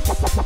This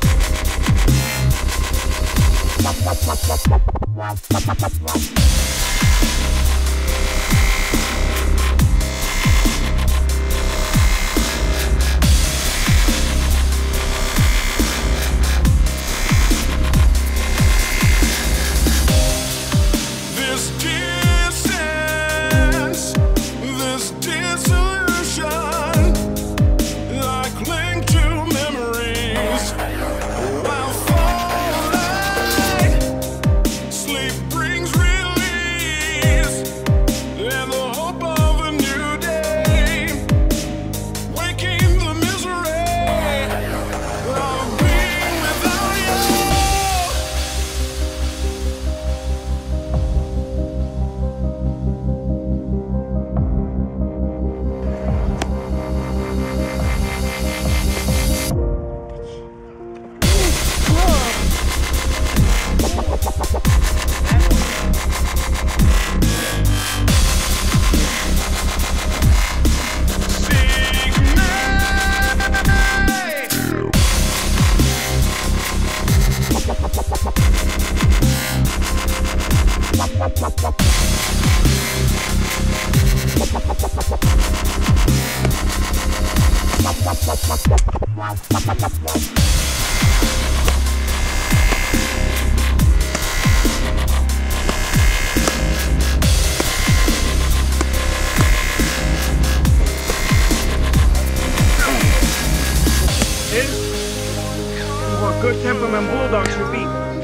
good temperament bulldog should be.